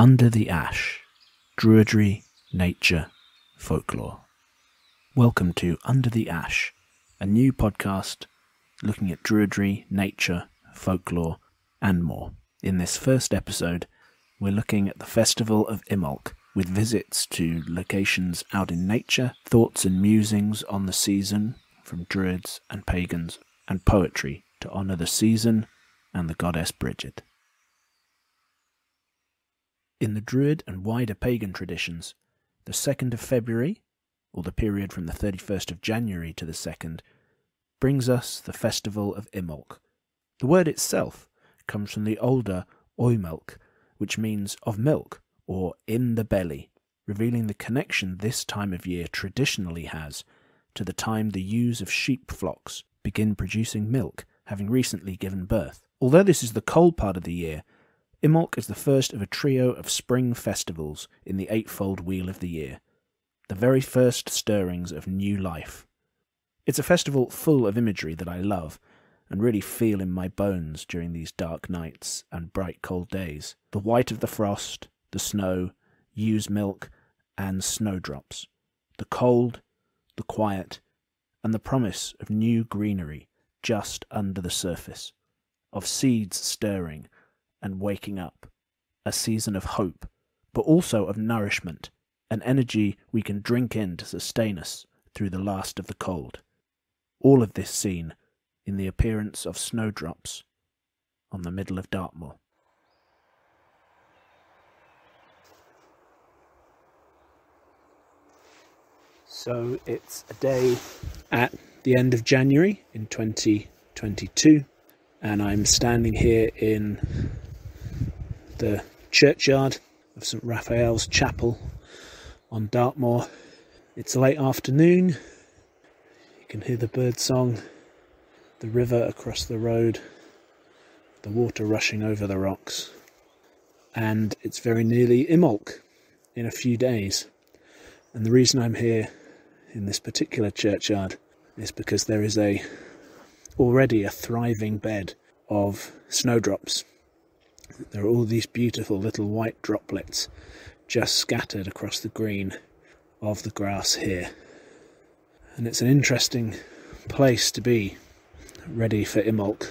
Under the Ash Druidry, Nature, Folklore. Welcome to Under the Ash, a new podcast looking at Druidry, nature, folklore, and more. In this first episode, we're looking at the Festival of Imbolc with visits to locations out in nature, thoughts and musings on the season from druids and pagans, and poetry to honour the season and the goddess Brigid. In the Druid and wider pagan traditions, the 2nd of February, or the period from the 31st of January to the 2nd, brings us the festival of Imbolc. The word itself comes from the older Oimelc, which means of milk or in the belly, revealing the connection this time of year traditionally has to the time the ewes of sheep flocks begin producing milk, having recently given birth. Although this is the cold part of the year, Imbolc is the first of a trio of spring festivals in the eightfold wheel of the year, the very first stirrings of new life. It's a festival full of imagery that I love and really feel in my bones during these dark nights and bright cold days. The white of the frost, the snow, ewe's milk, and snowdrops, the cold, the quiet, and the promise of new greenery just under the surface, of seeds stirring and waking up, a season of hope, but also of nourishment, an energy we can drink in to sustain us through the last of the cold. All of this seen in the appearance of snowdrops on the middle of Dartmoor. So it's a day at the end of January in 2022, and I'm standing here in the churchyard of St Raphael's Chapel on Dartmoor. It's late afternoon. You can hear the bird song, the river across the road, the water rushing over the rocks, and it's very nearly Imbolc in a few days. And the reason I'm here in this particular churchyard is because there is a already a thriving bed of snowdrops there are all these beautiful little white droplets just scattered across the green of the grass here. And it's an interesting place to be ready for Imbolc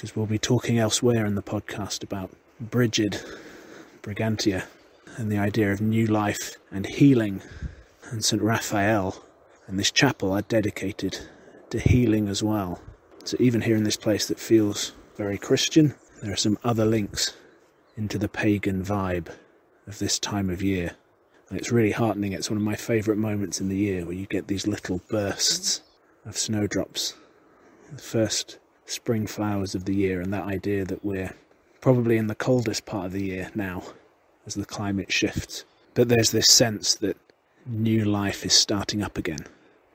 because we'll be talking elsewhere in the podcast about Brigid, Brigantia, and the idea of new life and healing, and St. Raphael. And this chapel are dedicated to healing as well. So, even here in this place that feels very Christian, there are some other links into the pagan vibe of this time of year. And it's really heartening. It's one of my favourite moments in the year where you get these little bursts of snowdrops. The first spring flowers of the year, and that idea that we're probably in the coldest part of the year now as the climate shifts. But there's this sense that new life is starting up again.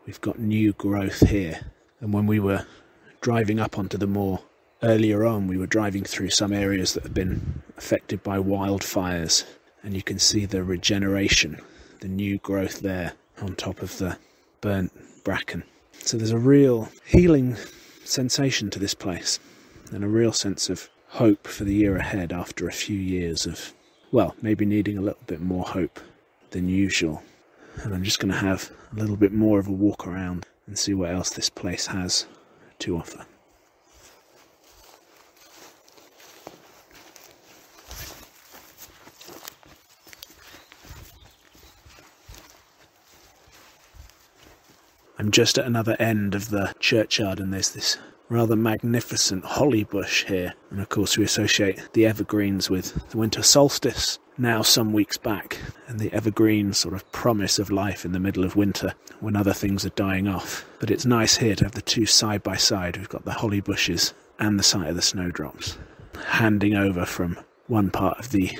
We've got new growth here. And when we were driving up onto the moor earlier on, we were driving through some areas that have been affected by wildfires, and you can see the regeneration, the new growth there on top of the burnt bracken. So there's a real healing sensation to this place, and a real sense of hope for the year ahead after a few years of, well, maybe needing a little bit more hope than usual. And I'm just going to have a little bit more of a walk around and see what else this place has to offer. I'm just at another end of the churchyard, and there's this rather magnificent holly bush here. And of course, we associate the evergreens with the winter solstice now some weeks back, and the evergreen sort of promise of life in the middle of winter when other things are dying off. But it's nice here to have the two side by side. We've got the holly bushes and the sight of the snowdrops, handing over from one part of the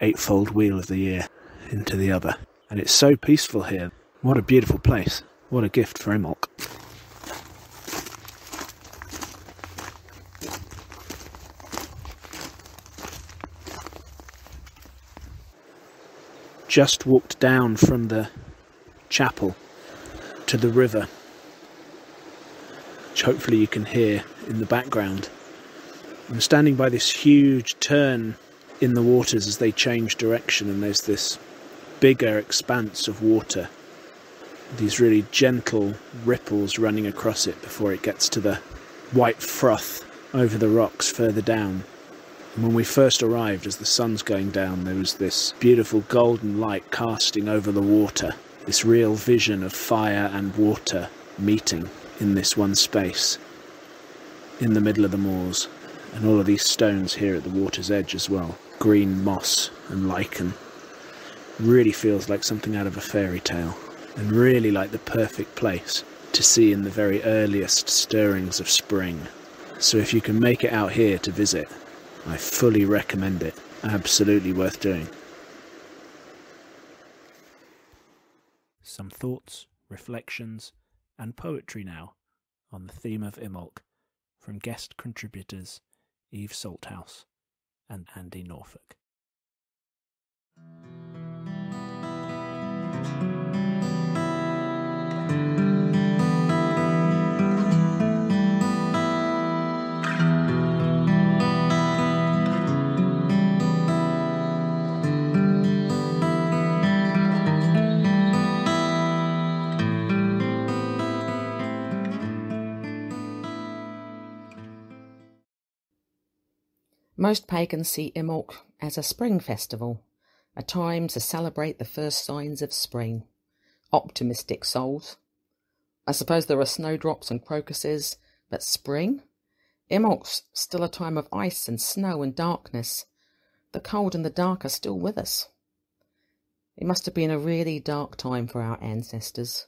eightfold wheel of the year into the other. And it's so peaceful here. What a beautiful place. What a gift for Imbolc. Just walked down from the chapel to the river, which hopefully you can hear in the background. I'm standing by this huge turn in the waters as they change direction, and there's this bigger expanse of water. These really gentle ripples running across it before it gets to the white froth over the rocks further down. And when we first arrived, as the sun's going down, there was this beautiful golden light casting over the water, this real vision of fire and water meeting in this one space, in the middle of the moors, and all of these stones here at the water's edge as well green moss and lichen. Really feels like something out of a fairy tale, and really like the perfect place to see in the very earliest stirrings of spring. So if you can make it out here to visit, I fully recommend it. Absolutely worth doing. Some thoughts, reflections, and poetry now on the theme of Imbolc from guest contributors Eve Salthouse and Andy Norfolk. Most pagans see Imbolc as a spring festival, a time to celebrate the first signs of spring. Optimistic souls. I suppose there are snowdrops and crocuses, but spring? Imbolc's still a time of ice and snow and darkness. The cold and the dark are still with us. It must have been a really dark time for our ancestors.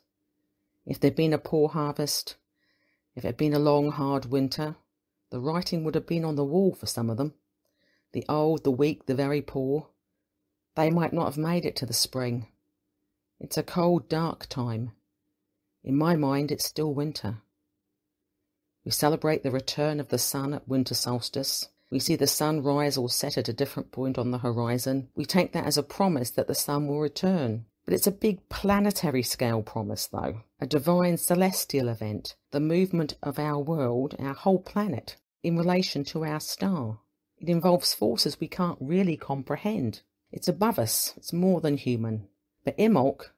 If there'd been a poor harvest, if it had been a long, hard winter, the writing would have been on the wall for some of them the old, the weak, the very poor. They might not have made it to the spring. It's a cold, dark time. In my mind, it's still winter. We celebrate the return of the sun at winter solstice. We see the sun rise or set at a different point on the horizon. We take that as a promise that the sun will return. But it's a big planetary scale promise, though, a divine celestial event, the movement of our world, our whole planet, in relation to our star. It involves forces we can't really comprehend. It's above us, it's more than human. But Imbolc,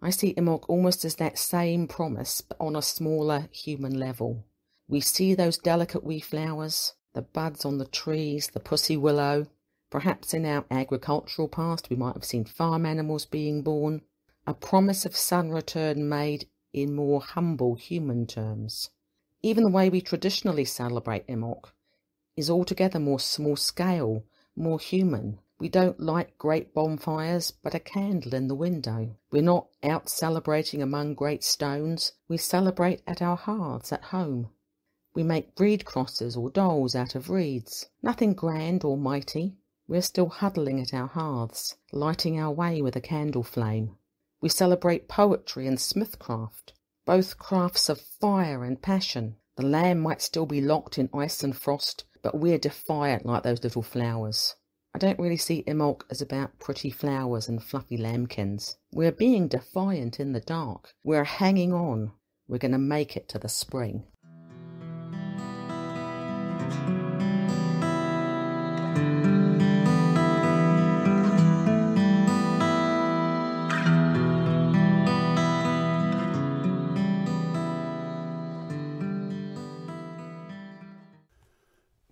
I see Imbolc almost as that same promise, but on a smaller human level. We see those delicate wee flowers, the buds on the trees, the pussy willow. Perhaps in our agricultural past we might have seen farm animals being born. A promise of sun return made in more humble human terms. Even the way we traditionally celebrate Imbolc is altogether more small scale, more human. We don't light great bonfires, but a candle in the window. We're not out celebrating among great stones. We celebrate at our hearths at home. We make reed crosses or dolls out of reeds. Nothing grand or mighty. We're still huddling at our hearths, lighting our way with a candle flame. We celebrate poetry and smithcraft, both crafts of fire and passion. The lamb might still be locked in ice and frost, but we're defiant like those little flowers. I don't really see Imbolc as about pretty flowers and fluffy lambkins. We're being defiant in the dark. We're hanging on. We're going to make it to the spring.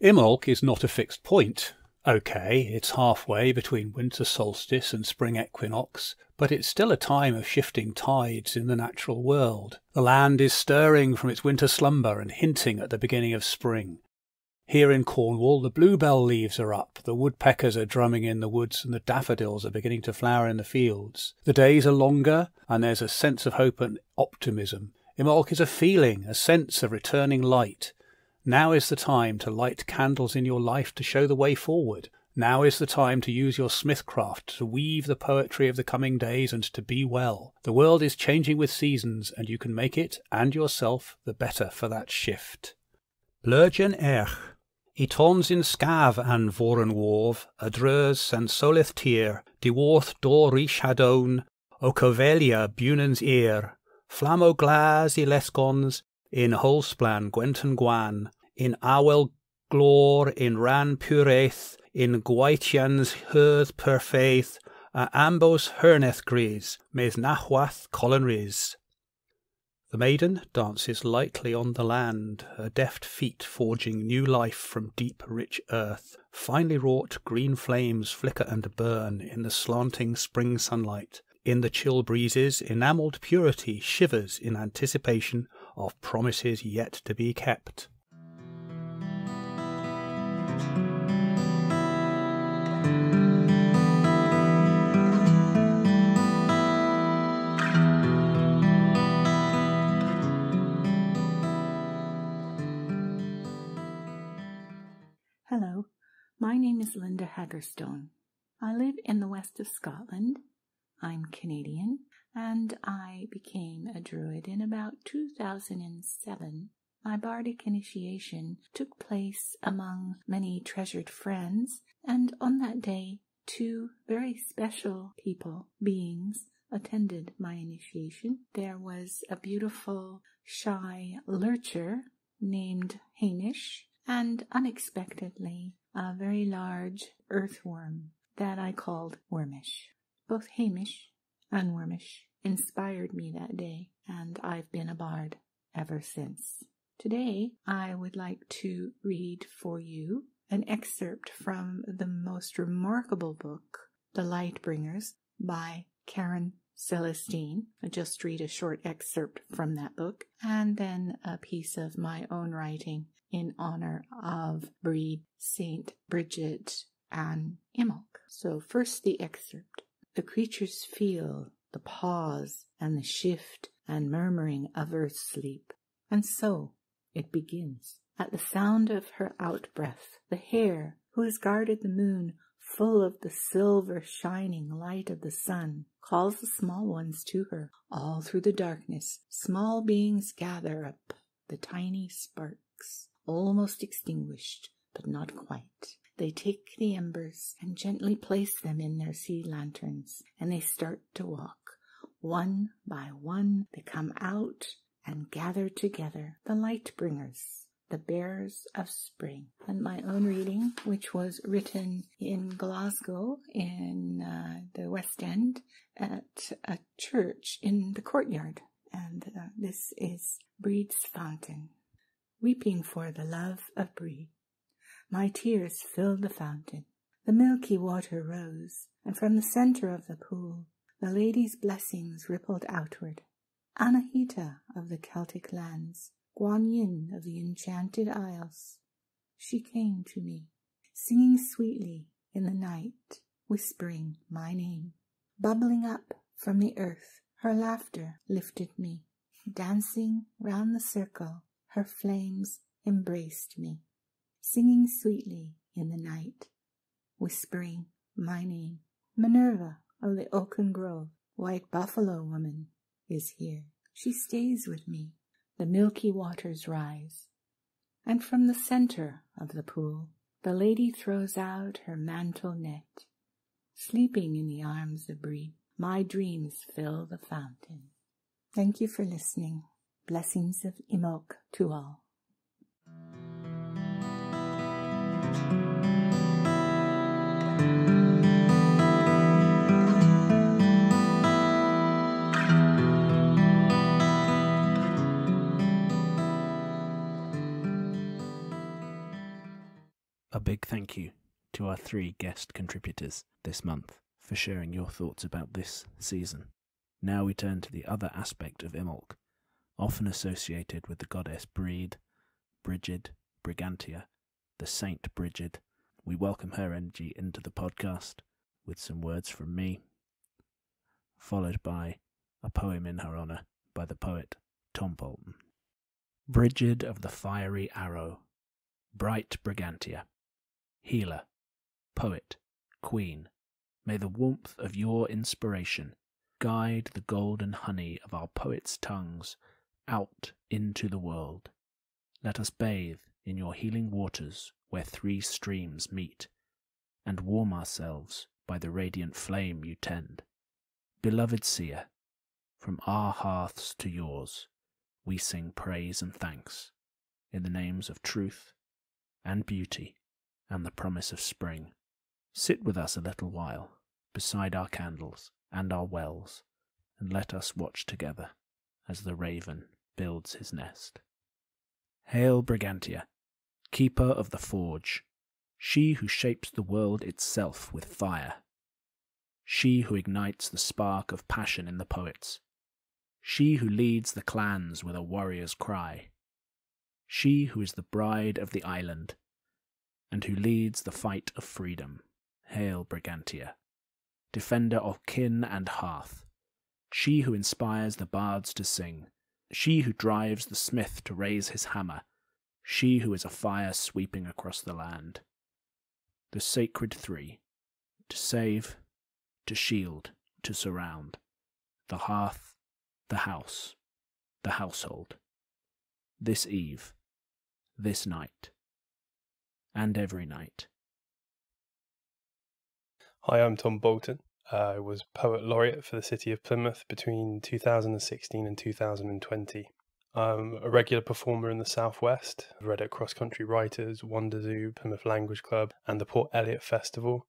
Imbolc is not a fixed point. Okay, it's halfway between winter solstice and spring equinox, but it's still a time of shifting tides in the natural world. The land is stirring from its winter slumber and hinting at the beginning of spring. Here in Cornwall, the bluebell leaves are up, the woodpeckers are drumming in the woods, and the daffodils are beginning to flower in the fields. The days are longer, and there's a sense of hope and optimism. Imbolc is a feeling, a sense of returning light. Now is the time to light candles in your life to show the way forward. Now is the time to use your smithcraft to weave the poetry of the coming days and to be well. The world is changing with seasons, and you can make it and yourself the better for that shift. Blurgen erch. I tons in scav an voren worf, a drus and solith tier, di worth do rish hadone, o covelia bunens ear, flamo glas i in holsplan gwenton gwan, in awel glor in ran pureth in Gwaitian's hirth per faith, a ambos herneth gris, mes nahwath colin riz. The maiden dances lightly on the land, her deft feet forging new life from deep, rich earth. Finely wrought green flames flicker and burn in the slanting spring sunlight. In the chill breezes, enamelled purity shivers in anticipation of promises yet to be kept. Hello, my name is Linda Haggerstone. I live in the west of Scotland. I'm Canadian, and I became a druid in about 2007. My bardic initiation took place among many treasured friends, and on that day, two very special people, beings, attended my initiation. There was a beautiful, shy lurcher named Hamish, and unexpectedly, a very large earthworm that I called Wormish. Both Hamish and Wormish inspired me that day, and I've been a bard ever since. Today, I would like to read for you an excerpt from the most remarkable book, The Lightbringers, by Karin Celestine. I'll just read a short excerpt from that book, and then a piece of my own writing in honor of Breed Saint Bridget and Imbolc. So, first the excerpt. The creatures feel the pause and the shift and murmuring of earth's sleep. And so it begins. At the sound of her outbreath, the hare, who has guarded the moon full of the silver shining light of the sun, calls the small ones to her. All through the darkness, small beings gather up the tiny sparks, almost extinguished, but not quite. They take the embers and gently place them in their sea lanterns, and they start to walk. One by one, they come out and gather together, the light bringers, the bearers of spring. And my own reading, which was written in Glasgow in uh, the West End at a church in the courtyard. And uh, this is Breed's Fountain. Weeping for the love of Breed. My tears filled the fountain. The milky water rose, and from the center of the pool, the lady's blessings rippled outward. Anahita of the Celtic lands, Guan Yin of the enchanted isles. She came to me, singing sweetly in the night, whispering my name. Bubbling up from the earth, her laughter lifted me. Dancing round the circle, her flames embraced me singing sweetly in the night, whispering my name. Minerva of the Oaken Grove, White Buffalo Woman, is here. She stays with me. The milky waters rise, and from the center of the pool, the lady throws out her mantle net. Sleeping in the arms of Breed, my dreams fill the fountain. Thank you for listening. Blessings of Imbolc to all. A big thank you to our three guest contributors this month for sharing your thoughts about this season. Now we turn to the other aspect of Imbolc, often associated with the goddess Breed, Brigid, Brigantia, the Saint Brigid. We welcome her energy into the podcast with some words from me, followed by a poem in her honour by the poet Thom Boulton. Brigid of the Fiery Arrow, bright Brigantia, healer, poet, queen, may the warmth of your inspiration guide the golden honey of our poets' tongues out into the world. Let us bathe in your healing waters where three streams meet, and warm ourselves by the radiant flame you tend. Beloved seer, from our hearths to yours, we sing praise and thanks in the names of truth and beauty and the promise of spring. Sit with us a little while, beside our candles and our wells, and let us watch together as the raven builds his nest. Hail, Brigantia, keeper of the forge, she who shapes the world itself with fire, she who ignites the spark of passion in the poets, she who leads the clans with a warrior's cry, she who is the bride of the island, and who leads the fight of freedom. Hail, Brigantia, defender of kin and hearth, she who inspires the bards to sing, she who drives the smith to raise his hammer, she who is a fire sweeping across the land. The sacred three to save, to shield, to surround, the hearth, the house, the household. This eve, this night, and every night. Hi, I'm Thom Boulton. Uh, I was Poet Laureate for the City of Plymouth between 2016 and 2020. I'm a regular performer in the Southwest. I've read at Cross Country Writers, Wonder Zoo, Plymouth Language Club, and the Port Eliot Festival.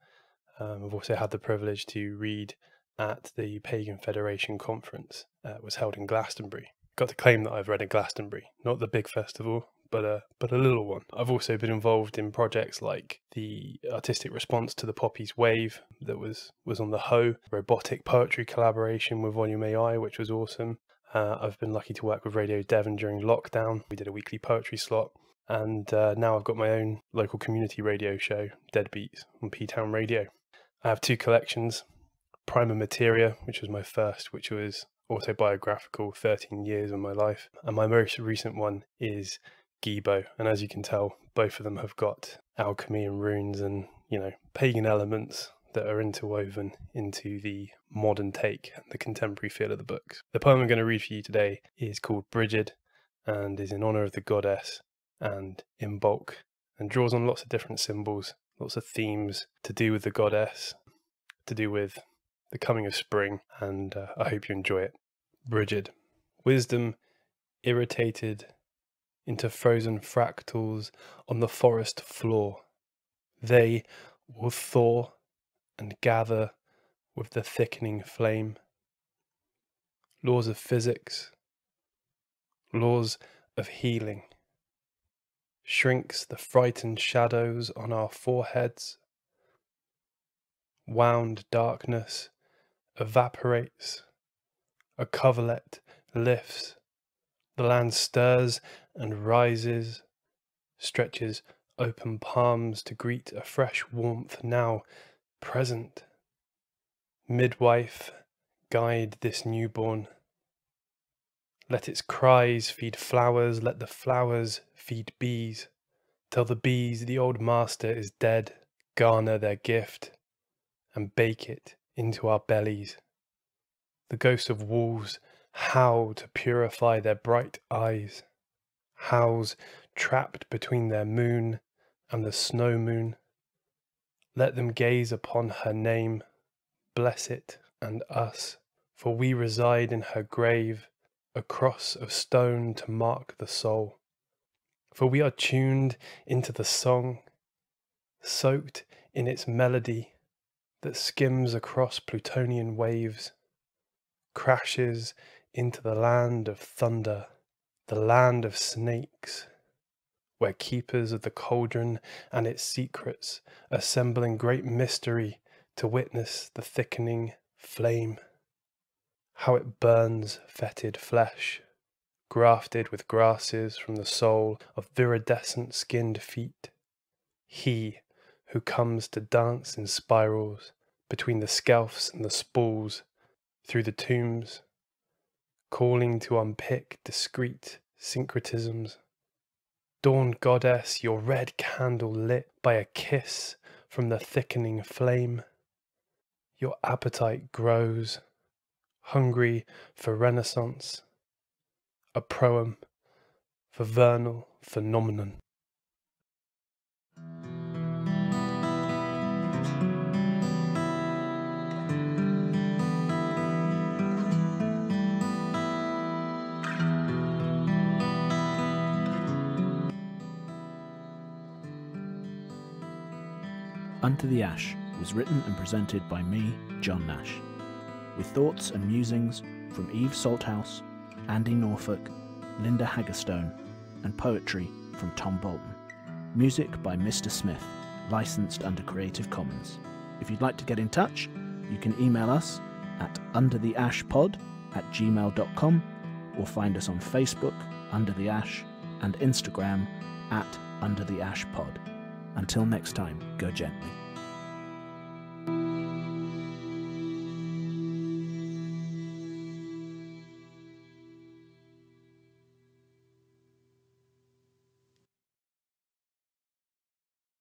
Um, I've also had the privilege to read at the Pagan Federation Conference. Uh, it was held in Glastonbury. Got to claim that I've read at Glastonbury, not the big festival, but a but a little one. I've also been involved in projects like the artistic response to the Poppies Wave that was was on the Hoe, robotic poetry collaboration with Volume AI, which was awesome. Uh, I've been lucky to work with Radio Devon during lockdown. We did a weekly poetry slot, and uh, now I've got my own local community radio show, Deadbeats, on P Town Radio. I have two collections Prima Materia, which was my first, which was autobiographical 13 years of my life. And my most recent one is Gebo. And as you can tell, both of them have got alchemy and runes and, you know, pagan elements that are interwoven into the modern take and the contemporary feel of the books. The poem I'm going to read for you today is called Brigid and is in honor of the goddess and Imbolc and draws on lots of different symbols, lots of themes to do with the goddess, to do with the coming of spring, and uh, I hope you enjoy it. Brigid. Wisdom irritated into frozen fractals on the forest floor. They will thaw and gather with the thickening flame. Laws of physics, laws of healing. Shrinks the frightened shadows on our foreheads. Wound darkness evaporates. A coverlet lifts. The land stirs and rises, stretches open palms to greet a fresh warmth now present. Midwife, guide this newborn. Let its cries feed flowers, let the flowers feed bees. Tell the bees the old master is dead, garner their gift, and bake it into our bellies. The ghosts of wolves howl to purify their bright eyes, howls trapped between their moon and the snow moon. Let them gaze upon her name, bless it and us, for we reside in her grave, a cross of stone to mark the soul. For we are tuned into the song, soaked in its melody that skims across Plutonian waves, crashes into the land of thunder, the land of snakes, where keepers of the cauldron and its secrets assemble in great mystery to witness the thickening flame. How it burns fetid flesh, grafted with grasses from the soul of viridescent skinned feet. He who comes to dance in spirals between the skelfs and the spools through the tombs, calling to unpick discreet syncretisms. Dawn goddess, your red candle lit by a kiss from the thickening flame. Your appetite grows, hungry for renaissance, a proem for vernal phenomenon. Under the Ash was written and presented by me, Jon Nash, with thoughts and musings from Eve Salthouse, Andy Norfolk, Linda Haggerstone, and poetry from Thom Boulton. Music by Mr. Smith, licensed under Creative Commons. If you'd like to get in touch, you can email us at undertheashpod at gmail.com or find us on Facebook, Under the Ash, and Instagram at Under the Ash Pod. Until next time, go gently.